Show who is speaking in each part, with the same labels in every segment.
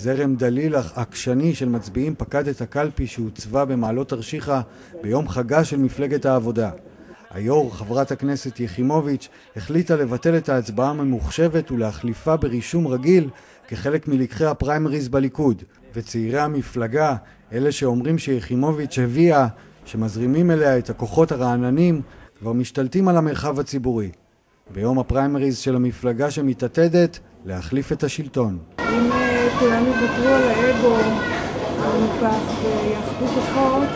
Speaker 1: זרם דליל עקשני של מצביעים פקד את הקלפי שהוצבה במעלות תרשיחא ביום חגה של מפלגת העבודה. היו"ר, חברת הכנסת יחימוביץ', החליטה לבטל את ההצבעה הממוחשבת ולהחליפה ברישום רגיל כחלק מלקחי הפריימריז בליכוד. וצעירי המפלגה, אלה שאומרים שיחימוביץ' הביאה, שמזרימים אליה את הכוחות הרעננים, כבר משתלטים על המרחב הציבורי. ביום הפריימריז של המפלגה שמתעתדת, להחליף את השלטון.
Speaker 2: כולם יוותרו על האגו המנופח ויאחדו כוחות,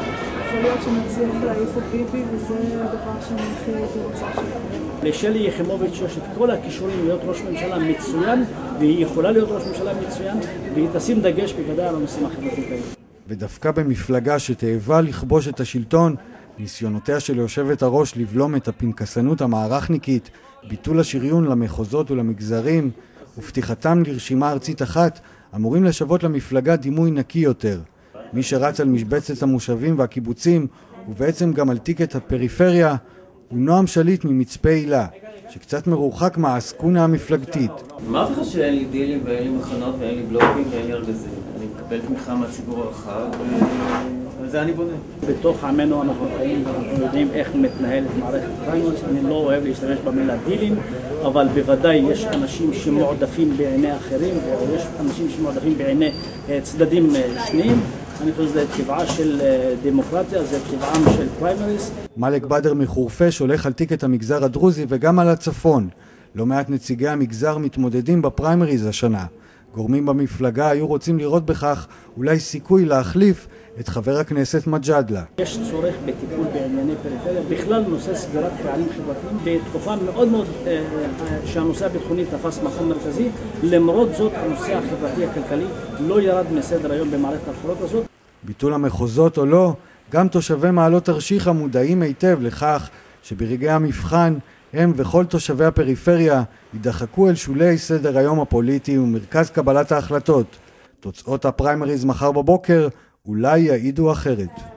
Speaker 2: יכול להיות שנצליח להעיף את ביבי, וזה הדבר שאני הכי הייתי רוצה שיקרה.
Speaker 3: לשלי יחימוביץ' יש את כל הכישורים להיות ראש ממשלה מצוין, והיא יכולה להיות ראש ממשלה מצוין, והיא תשים דגש בוודאי על הנושאים החברתיים האלה.
Speaker 1: ודווקא במפלגה שתאבה לכבוש את השלטון, ניסיונותיה של יושבת הראש לבלום את הפנקסנות המערכניקית, ביטול השריון למחוזות ולמגזרים ופתיחתם לרשימה ארצית אחת אמורים לשוות למפלגה דימוי נקי יותר. מי שרץ על משבצת המושבים והקיבוצים ובעצם גם על טיקט הפריפריה הוא נועם שליט ממצפה הילה, שקצת מרוחק מהעסקונה המפלגתית.
Speaker 4: אמרתי לך שאין לי דילים ואין לי מחנות ואין לי בלוגים ואין לי ארגזים. אני מקבל תמיכה מהציבור הרחב ועל זה אני בונה.
Speaker 3: בתוך עמנו אנחנו חיים ואנחנו יודעים איך מתנהלת מערכת פריימריז. אני לא אוהב להשתמש במילה דילים, אבל בוודאי יש אנשים שמועדפים בעיני אחרים ויש אנשים שמועדפים בעיני צדדים שניים. אני חושב שזה טבעה של דמוקרטיה, זה טבעם של פריימריז.
Speaker 1: מאלק בדר מחורפיש הולך על טיקט המגזר הדרוזי וגם על הצפון. לא מעט נציגי המגזר מתמודדים בפריימריז השנה. גורמים במפלגה היו רוצים לראות בכך אולי סיכוי להחליף את חבר הכנסת מג'אדלה.
Speaker 3: יש צורך בטיפול בענייני פריפריה, בכלל נושא סגירת פערים חברתיים בתקופה מאוד מאוד שהנושא הביטחוני תפס מקום מרכזי, למרות זאת הנושא החברתי הכלכלי לא ירד מסדר היום במערכת הבחירות הזאת.
Speaker 1: ביטול המחוזות או לא, גם תושבי מעלות תרשיחא מודעים היטב לכך שברגעי המבחן הם וכל תושבי הפריפריה יידחקו אל שולי סדר היום הפוליטי ומרכז קבלת ההחלטות. תוצאות הפריימריז מחר בבוקר אולי יעידו אחרת.